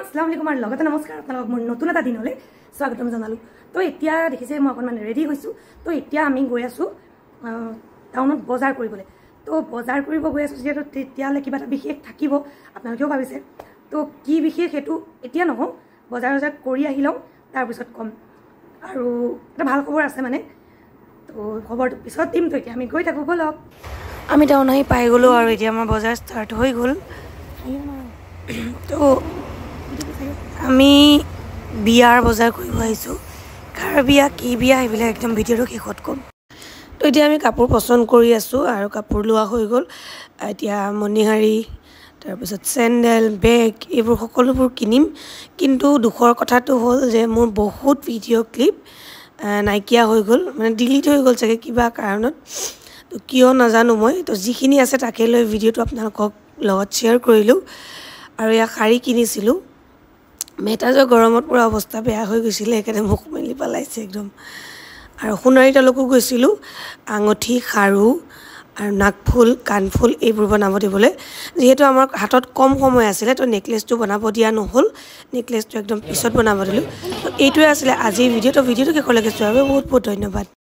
আসসালামু আলাইকুম আৰু লগতে নমস্কাৰ আপোনালোকক মোৰ নতুন এটা দিনলৈ স্বাগতম জনালোঁ। তো এতিয়া দেখিছে মই অকণমান ৰেডি হৈছোঁ। তো এতিয়া আমি গৈ আছোঁ টাউনত বজাৰ কৰিবলৈ। তো বজাৰ কৰিব গৈ আছোঁ যিহেতু তেতিয়াহ'লে কিবা এটা বিশেষ থাকিব আপোনালোকেও ভাবিছে। তো কি বিশেষ সেইটো এতিয়া নহওঁ বজাৰ বজাৰ কৰি আহি লওঁ তাৰপিছত ক'ম। আৰু এটা ভাল খবৰ আছে মানে। তো খবৰটো পিছত দিম তো এতিয়া আমি গৈ থাকোঁ ব'লক আমি টাউন আহি পাই গ'লোঁ আৰু এতিয়া আমাৰ বজাৰ ষ্টাৰ্ট হৈ গ'ল। তো আমি বিয়াৰ বজাৰ কৰিব আহিছোঁ। কাৰ বিয়া কি বিয়া সেইবিলাক একদম ভিডিঅ'টো শেষত ক'ম। তো এতিয়া আমি কাপোৰ পচন্দ কৰি আছোঁ আৰু কাপোৰ লোৱা হৈ গ'ল। এতিয়া মণিহাৰী তাৰপিছত চেণ্ডেল বেগ এইবোৰ সকলোবোৰ কিনিম। কিন্তু দুখৰ কথাটো হ'ল যে মোৰ বহুত ভিডিঅ' ক্লিপ নাইকিয়া হৈ গ'ল। মানে ডিলিট হৈ গ'ল চাগে কিবা কাৰণত। তো কিয় নাজানো মই। তো যিখিনি আছে তাকে লৈ ভিডিঅ'টো আপোনালোকক লগত শ্বেয়াৰ কৰিলোঁ। আৰু এয়া শাৰী কিনিছিলোঁ। মেটাজৰ গৰমত পূৰা অৱস্থা বেয়া হৈ গৈছিলে সেইকাৰণে মুখ মেলি পেলাইছে একদম। আৰু সোণাৰী তালুকো গৈছিলোঁ আঙুঠি খাৰু আৰু নাকফুল কাণফুল এইবোৰ বনাব দিবলৈ। যিহেতু আমাৰ হাতত কম সময় আছিলে তো নেকলেছটো বনাব দিয়া নহ'ল নেকলেছটো একদম পিছত বনাব দিলোঁ। তো এইটোৱে আছিলে আজিৰ ভিডিঅ' তো ভিডিঅ'টো শেষলৈকে চোৱাৰ বাবে বহুত বহুত ধন্যবাদ।